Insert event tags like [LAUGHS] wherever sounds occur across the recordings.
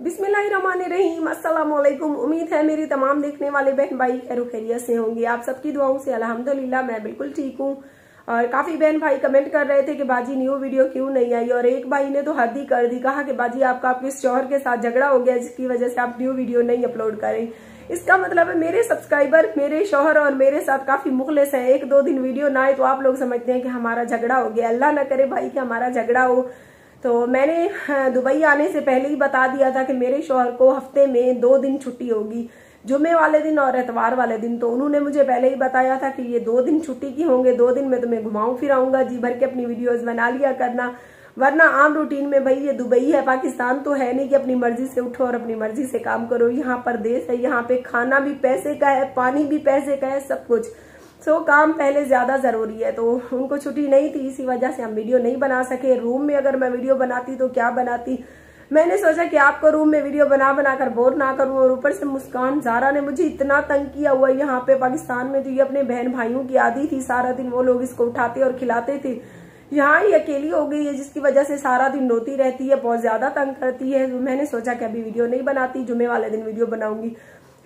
बिस्मिल्लाहिर्रहमानिर्रहीम। अस्सलाम वालेकुम उम्मीद है मेरी तमाम देखने वाले बहन भाई खैर खैरियत से होंगे। आप सबकी दुआओं से अल्हम्दुलिल्लाह मैं बिल्कुल ठीक हूँ। और काफ़ी बहन भाई कमेंट कर रहे थे कि बाजी न्यू वीडियो क्यों नहीं आई? और एक भाई ने तो हद ही कर दी, कहा कि बाजी आपका आपके शोहर के साथ झगड़ा हो गया, जिसकी वजह से आप न्यू वीडियो नहीं अपलोड करें इसका मतलब है मेरे सब्सक्राइबर मेरे शोहर और मेरे साथ काफ़ी मुखलिस है। एक दो दिन वीडियो ना आए तो आप लोग समझते हैं कि हमारा झगड़ा हो गया। अल्लाह ना करे भाई कि हमारा झगड़ा हो। तो मैंने दुबई आने से पहले ही बता दिया था कि मेरे शोहर को हफ़्ते में दो दिन छुट्टी होगी जुमे वाले दिन और एतवार वाले दिन। तो उन्होंने मुझे पहले ही बताया था कि ये दो दिन छुट्टी की होंगे, दो दिन में तुम्हें घुमाऊं फिराऊँगा जी भर के अपनी वीडियोस बना लिया करना। वरना आम रूटीन में भाई ये दुबई है, पाकिस्तान तो है नहीं कि अपनी मर्ज़ी से उठो और अपनी मर्ज़ी से काम करो। यहाँ पर देश है, यहाँ पे खाना भी पैसे का है, पानी भी पैसे का है, सब कुछ। सो so, काम पहले ज़्यादा ज़रूरी है तो उनको छुट्टी नहीं थी इसी वजह से हम वीडियो नहीं बना सके। रूम में अगर मैं वीडियो बनाती तो क्या बनाती? मैंने सोचा कि आपको रूम में वीडियो बना बना कर बोर ना करूँ और ऊपर से मुस्कान जारा ने मुझे इतना तंग किया हुआ यहाँ पे पाकिस्तान में तो ये अपने बहन भाइयों की आदि थी। सारा दिन वो लोग इसको उठाते और खिलाते थे। यहाँ ही अकेली हो गई है जिसकी वजह से सारा दिन रोती रहती है बहुत ज़्यादा तंग करती है। तो मैंने सोचा कि अभी वीडियो नहीं बनाती जुमे वाले दिन वीडियो बनाऊँगी।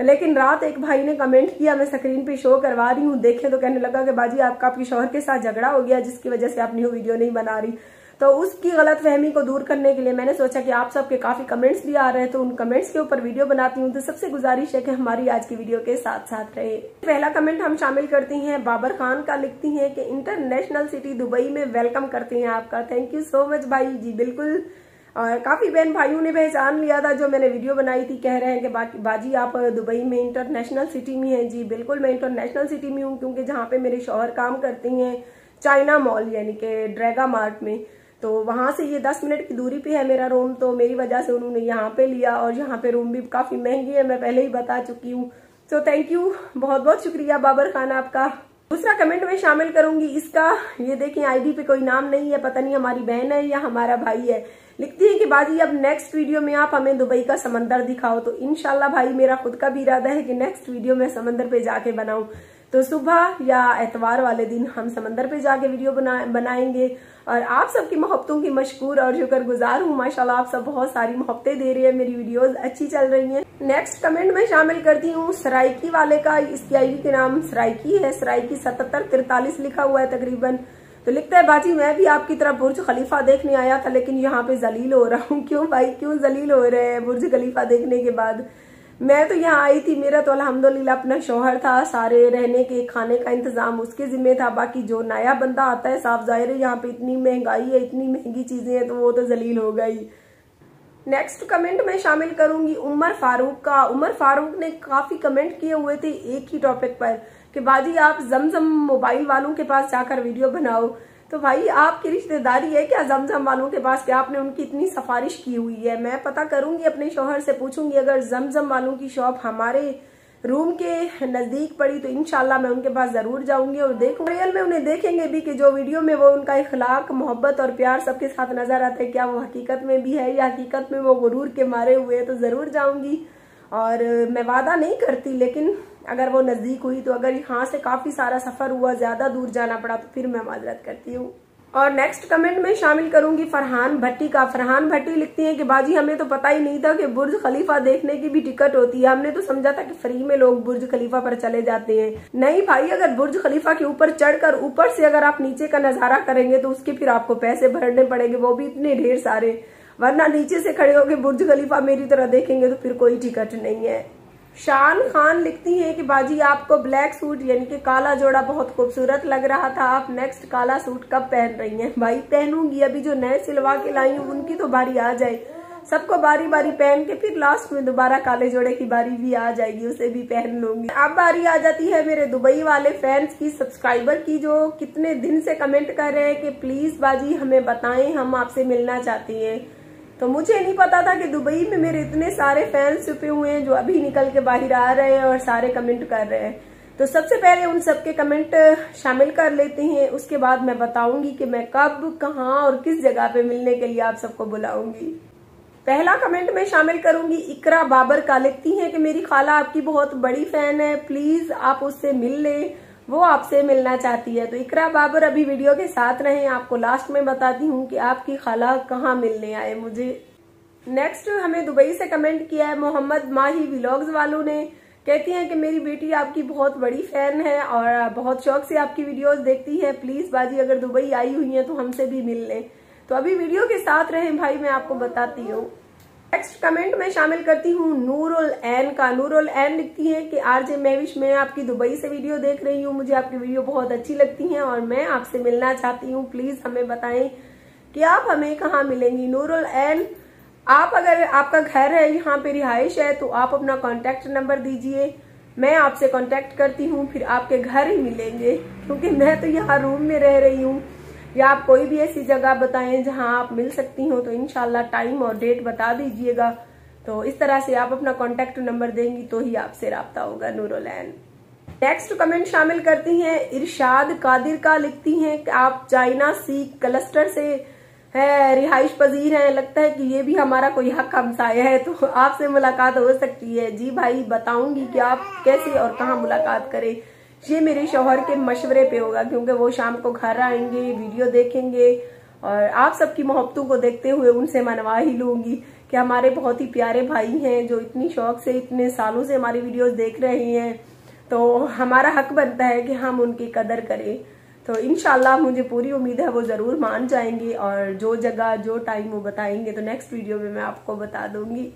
लेकिन रात एक भाई ने कमेंट किया, मैं स्क्रीन पे शो करवा रही हूँ, देखे तो कहने लगा कि बाजी आपका आपके शोहर के साथ झगड़ा हो गया, जिसकी वजह से आप न्यू वीडियो नहीं बना रही। तो उसकी गलत फहमी को दूर करने के लिए मैंने सोचा कि आप सबके काफ़ी कमेंट्स भी आ रहे हैं तो उन कमेंट्स के ऊपर वीडियो बनाती हूँ। तो सबसे गुजारिश है कि हमारी आज की वीडियो के साथ साथ रहे। पहला कमेंट हम शामिल करती हैं, बाबर खान का लिखती हैं कि इंटरनेशनल सिटी दुबई में वेलकम करते हैं आपका। थैंक यू सो मच भाई, जी बिल्कुल। और काफ़ी बहन भाइयों ने पहचान लिया था जो मैंने वीडियो बनाई थी, कह रहे हैं कि बाकी बाजी आप दुबई में इंटरनेशनल सिटी में हैं। जी, बिल्कुल मैं इंटरनेशनल सिटी में हूँ, क्योंकि जहाँ पे मेरे शोहर काम करते हैं, चाइना मॉल, यानी कि ड्रैगा मार्ट में। तो वहाँ से ये दस मिनट की दूरी पे है मेरा रूम तो मेरी वजह से उन्होंने यहाँ पे लिया, और यहाँ पे रूम भी काफ़ी महँगी है, मैं पहले ही बता चुकी हूँ। तो थैंक यू बहुत बहुत शुक्रिया बाबर खान आपका। दूसरा कमेंट में शामिल करूँगी। इसका, ये देखें आईडी पे कोई नाम नहीं है, पता नहीं हमारी बहन है या हमारा भाई है। लिखती है कि, बाजी, अब नेक्स्ट वीडियो में आप हमें दुबई का समंदर दिखाओ। तो इनशाला भाई, मेरा खुद का भी इरादा है कि नेक्स्ट वीडियो में समंदर पे जाके बनाऊँ। तो सुबह या एतवार वाले दिन हम समंदर पे जाके वीडियो बना, बनाएँगे। और आप सबकी मोहब्बतों की मशहूर और शुक्रगुजार हूँ, माशाल्लाह आप सब बहुत सारी मोहब्बतें दे रही है, मेरी वीडियोस अच्छी चल रही हैं। नेक्स्ट कमेंट में शामिल करती हूँ, सराइकी वाले का, इसकी आई के नाम सराइकी है, सराइकी सतहत्तर तिरतालीस लिखा हुआ है तकरीबन। तो लिखता है, बाजी, मैं भी आपकी तरफ़ बुर्ज खलीफा देखने आया था, लेकिन यहाँ पे जलील हो रहा हूँ। [LAUGHS] क्यों भाई, क्यों जलील हो रहे हैं बुर्ज खलीफा देखने के बाद? मैं तो यहाँ आई थी, मेरा तो अल्हम्दुलिल्लाह अपना शोहर था, सारे रहने के, खाने का इंतज़ाम उसके जिम्मे था, बाकी जो नया बंदा आता है, साफ़ ज़ाहिर है यहाँ पे इतनी महँगाई है, इतनी महँगी चीज़ें हैं तो वो तो जलील हो गई। नेक्स्ट कमेंट में शामिल करूँगी उमर फारूक का। उमर फारूक ने काफ़ी कमेंट किए हुए थे एक ही टॉपिक पर कि, बाजी आप जमजम मोबाइल वालों के पास जाकर वीडियो बनाओ। तो भाई, आपकी रिश्तेदारी है क्या? जमजम वालों के पास क्या आपने उनकी इतनी सिफारिश की हुई है। मैं पता करूँगी, अपने शोहर से पूछूँगी, अगर जमजम वालों की शॉप हमारे रूम के नज़दीक पड़ी तो इनशाला मैं उनके पास ज़रूर जाऊँगी और देखूँ रियल में उन्हें देखेंगे भी कि जो वीडियो में वो उनका इखलाक, मोहब्बत और प्यार सबके साथ नज़र आता है, क्या वो हकीकत में भी है या हकीकत में वो गुरूर के मारे हुए है तो ज़रूर जाऊँगी। और मैं वादा नहीं करती, लेकिन अगर वो नज़दीक हुई तो अगर यहाँ से काफ़ी सारा सफ़र हुआ, ज़्यादा दूर जाना पड़ा तो फिर मैं माजरत करती हूँ। और नेक्स्ट कमेंट में शामिल करूँगी फरहान भट्टी का। फरहान भट्टी लिखती हैं कि, बाजी, हमें तो पता ही नहीं था कि बुर्ज खलीफा देखने की भी टिकट होती है। हमने तो समझा था कि फ्री में लोग बुर्ज खलीफा पर चले जाते हैं। नहीं भाई, अगर बुर्ज खलीफा के ऊपर चढ़कर, ऊपर से अगर आप नीचे का नज़ारा करेंगे तो उसके फिर आपको पैसे भरने पड़ेंगे। वो भी इतने ढेर सारे। वरना नीचे से खड़े होकर बुर्ज खलीफा मेरी तरह देखेंगे तो फिर कोई टिकट नहीं है। शान खान लिखती हैं कि बाजी, आपको ब्लैक सूट यानी कि काला जोड़ा बहुत खूबसूरत लग रहा था। आप नेक्स्ट काला सूट कब पहन रही हैं? भाई, पहनूँगी। अभी जो नए सिलवा के लाई हूँ, उनकी तो बारी आ जाए। सबको बारी बारी पहन के फिर लास्ट में दोबारा काले जोड़े की बारी भी आ जाएगी, उसे भी पहन लूँगी। अब बारी आ जाती है मेरे दुबई वाले फैंस की सब्सक्राइबर की, जो कितने दिन से कमेंट कर रहे हैं कि प्लीज़ बाजी, हमें बताएँ, हम आपसे मिलना चाहती हैं। तो मुझे नहीं पता था कि दुबई में मेरे इतने सारे फैंस छुपे हुए हैं जो अभी निकल के बाहर आ रहे हैं और सारे कमेंट कर रहे हैं। तो सबसे पहले उन सबके कमेंट शामिल कर लेते हैं। उसके बाद मैं बताऊँगी कि मैं कब, कहाँ और किस जगह पे मिलने के लिए आप सबको बुलाऊँगी। पहला कमेंट में शामिल करूँगी, इकरा बाबर का। लिखती हैं कि मेरी खाला आपकी बहुत बड़ी फ़ैन है। प्लीज़ आप उससे मिल लें। वो आपसे मिलना चाहती है। तो इकरा बाबर अभी वीडियो के साथ रहे। आपको लास्ट में बताती हूँ कि आपकी खाला कहाँ मिलने आए मुझे। नेक्स्ट हमें दुबई से कमेंट किया है मोहम्मद माही व्लॉग्स वालों ने। कहती हैं कि मेरी बेटी आपकी बहुत बड़ी फ़ैन है और बहुत शौक से आपकी वीडियोस देखती है। प्लीज़ बाजी, अगर दुबई आई हुई है तो हमसे भी मिल लें। तो अभी वीडियो के साथ रहें। भाई, मैं आपको बताती हूँ। नेक्स्ट कमेंट में शामिल करती हूँ। नूरुल एन का। नूरुल एन लिखती है कि, आरजे मैविश, मैं आपकी दुबई से वीडियो देख रही हूँ। मुझे आपकी वीडियो बहुत अच्छी लगती है और मैं आपसे मिलना चाहती हूँ। प्लीज़ हमें बताएँ कि आप हमें कहाँ मिलेंगी? नूरुल एन, आप अगर आपका घर है, यहाँ पे रिहाइश है तो आप अपना कॉन्टेक्ट नंबर दीजिए। मैं आपसे कॉन्टेक्ट करती हूँ, फिर आपके घर ही मिलेंगे। क्योंकि मैं तो यहाँ रूम में रह रही हूँ। या आप कोई भी ऐसी जगह बताएँ जहाँ आप मिल सकती हो तो इनशाला टाइम और डेट बता दीजिएगा। तो इस तरह से आप अपना कॉन्टेक्ट नंबर देंगी तो ही आपसे रहा होगा नूरोलैन। नेक्स्ट कमेंट शामिल करती हैं, इरशाद कादिर का लिखती हैं कि आप चाइना सीख क्लस्टर से है, रिहाइश पजीर है, लगता है कि ये भी हमारा कोई हक हमसाया है तो आपसे मुलाकात हो सकती है। जी भाई, बताऊँगी कि आप कैसे और कहाँ मुलाकात करें। ये मेरे शोहर के मशवरे पे होगा, क्योंकि वो शाम को घर आएँगे, वीडियो देखेंगे, और आप सबकी मोहब्बतों को देखते हुए उनसे मनवा ही लूँगी कि हमारे बहुत ही प्यारे भाई हैं जो इतनी शौक से, इतने सालों से हमारी वीडियोस देख रहे हैं। तो हमारा हक बनता है कि हम उनकी कदर करें। तो इनशाला मुझे पूरी उम्मीद है वो ज़रूर मान जाएँगे, और जो जगह, जो टाइम वो बताएँगे तो नेक्स्ट वीडियो में मैं आपको बता दूँगी।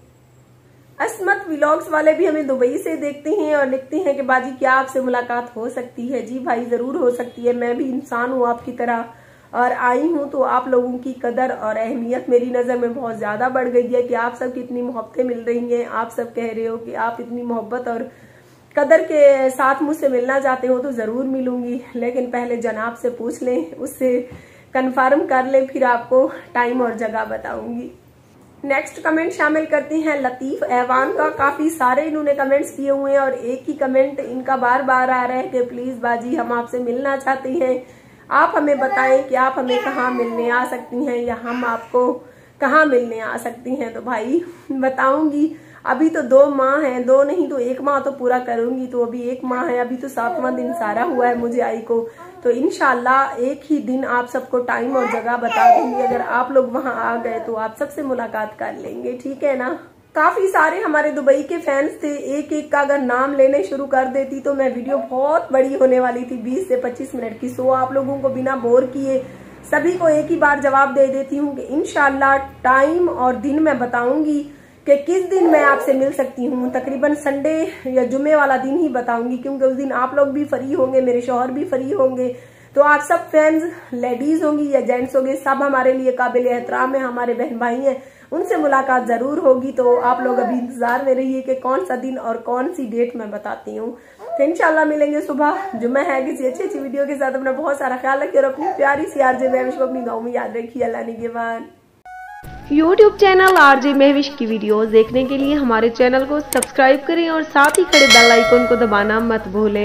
असमत व्लॉग्स वाले भी हमें दुबई से देखते हैं और लिखते हैं कि बाजी, क्या आपसे मुलाकात हो सकती है? जी भाई, ज़रूर हो सकती है। मैं भी इंसान हूँ आपकी तरह। और आई हूँ तो आप लोगों की कदर और अहमियत मेरी नज़र में बहुत ज़्यादा बढ़ गई है कि आप सब की इतनी मोहब्बतें मिल रही हैं। आप सब कह रहे हो कि आप इतनी मोहब्बत और कदर के साथ मुझसे मिलना चाहते हो तो ज़रूर मिलूँगी। लेकिन पहले जनाब से पूछ लें, उससे कन्फर्म कर लें, फिर आपको टाइम और जगह बताऊँगी। नेक्स्ट कमेंट शामिल करते हैं लतीफ ऐवान का। काफ़ी सारे इन्होंने कमेंट्स किए हुए हैं और एक ही कमेंट इनका बार बार आ रहा है कि प्लीज़ बाजी, हम आपसे मिलना चाहते हैं। आप हमें बताएँ कि आप हमें कहाँ मिलने आ सकती हैं या हम आपको कहाँ मिलने आ सकती हैं। तो भाई, बताऊँगी अभी तो दो माह है, दो नहीं तो एक माह तो पूरा करूँगी तो अभी एक माह है, अभी तो सातवां दिन सारा हुआ है मुझे आई को। तो इनशाला एक ही दिन आप सबको टाइम और जगह बता दूँगी, अगर आप लोग वहाँ आ गए तो आप सबसे मुलाकात कर लेंगे, ठीक है ना? काफ़ी सारे हमारे दुबई के फैंस थे एक एक का अगर नाम लेने शुरू कर देती तो मैं वीडियो बहुत बड़ी होने वाली थी 20 से 25 मिनट की, सो आप लोगों को बिना बोर किए सभी को एक ही बार जवाब दे देती हूँ कि इनशाला टाइम और दिन मैं बताऊँगी कि किस दिन मैं आपसे मिल सकती हूँ? तकरीबन संडे या जुमे वाला दिन ही बताऊँगी, क्योंकि उस दिन आप लोग भी फ्री होंगे, मेरे शोहर भी फ्री होंगे। तो आप सब फ्रेंड्स लेडीज़ होंगी या जेंट्स होंगे, सब हमारे लिए काबिल एहतराम है, हमारे बहन भाई हैं। उनसे मुलाकात ज़रूर होगी तो आप लोग अभी इंतज़ार में रहिए कि कौन सा दिन और कौन सी डेट मैं बताती हूँ। तो इनशाला मिलेंगे सुबह, जुम्मे है किसी अच्छी अच्छी वीडियो के साथ। अपना बहुत सारा ख्याल रखिए और अपनी प्यारी सी आरजे महविश को अपनी गाँव में याद रखिए। अल्लाह निगेवान YouTube channel R J Mahvish की वीडियोस देखने के लिए हमारे चैनल को सब्सक्राइब करें और साथ ही खड़े बेल आइकन को दबाना मत भूलें।